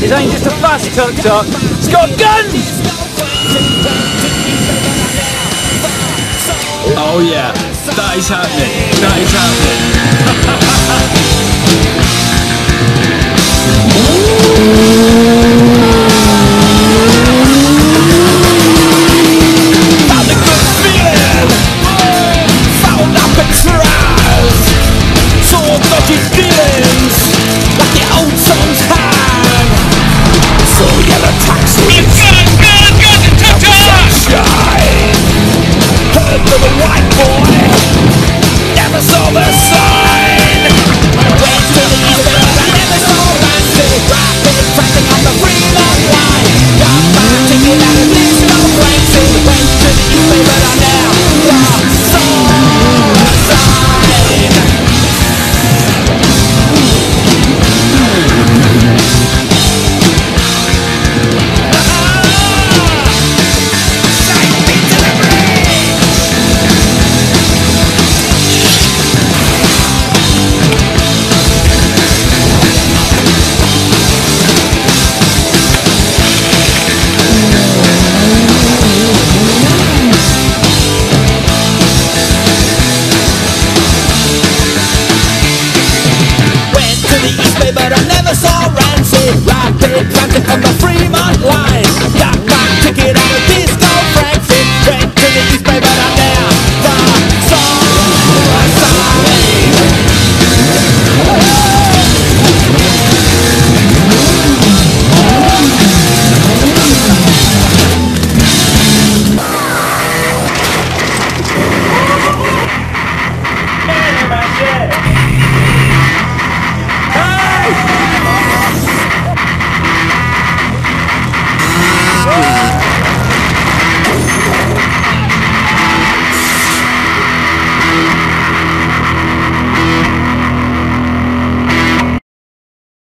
This ain't just a fast tuk tuk. It's got guns! Oh yeah, that is happening. That is happening. Yeah. But I never saw Rancy Rapid, Ranting on the Fremont line. That